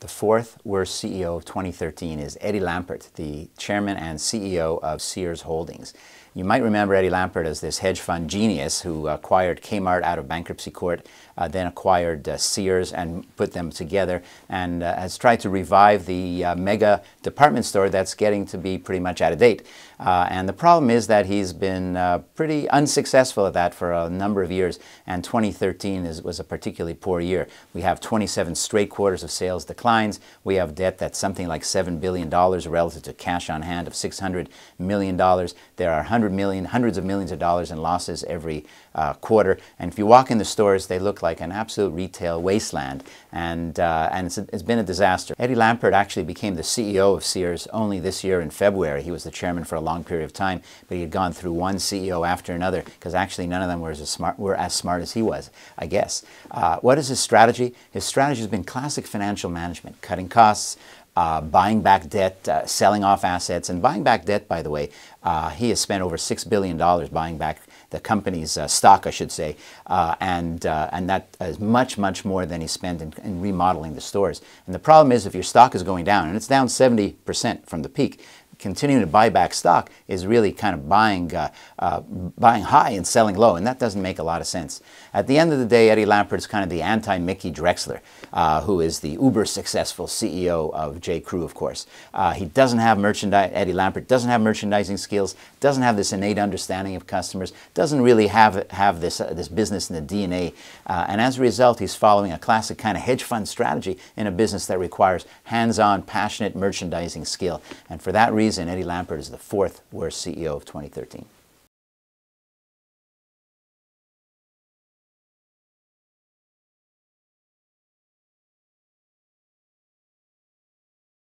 The fourth worst CEO of 2013 is Eddie Lampert, the chairman and CEO of Sears Holdings. You might remember Eddie Lampert as this hedge fund genius who acquired Kmart out of bankruptcy court, uh, then acquired uh, Sears and put them together, and uh, has tried to revive the uh, mega department store that's getting to be pretty much out of date. Uh, and the problem is that he's been uh, pretty unsuccessful at that for a number of years, and 2013 is, was a particularly poor year. We have 27 straight quarters of sales declines. We have debt that's something like $7 billion relative to cash on hand of $600 million. There are 100 million, hundreds of millions of dollars in losses every uh, quarter. And if you walk in the stores, they look like an absolute retail wasteland. And, uh, and it's, it's been a disaster. Eddie Lampert actually became the CEO of Sears only this year in February. He was the chairman for a long period of time, but he had gone through one CEO after another because actually none of them were as smart, were as smart as he was, I guess. Uh, what is his strategy? His strategy has been classic financial management, cutting costs, uh, buying back debt, uh, selling off assets, and buying back debt, by the way, uh, he has spent over $6 billion buying back the company's uh, stock, I should say, uh, and, uh, and that is much, much more than he spent in, in, remodeling the stores. And the problem is if your stock is going down, and it's down 70% from the peak, continuing to buy back stock is really kind of buying, uh, uh, buying high and selling low, and that doesn't make a lot of sense. At the end of the day, Eddie Lampert is kind of the anti-Mickey Drexler, uh, who is the uber successful CEO of J. Crew, of course. Uh, he doesn't have merchandise. Eddie Lampert doesn't have merchandising skills, doesn't have this innate understanding of customers, doesn't really have have this uh, this business in the DNA, uh, and as a result, he's following a classic kind of hedge fund strategy in a business that requires hands-on, passionate merchandising skill, and for that reason reason, Eddie Lampert is the fourth worst CEO of 2013.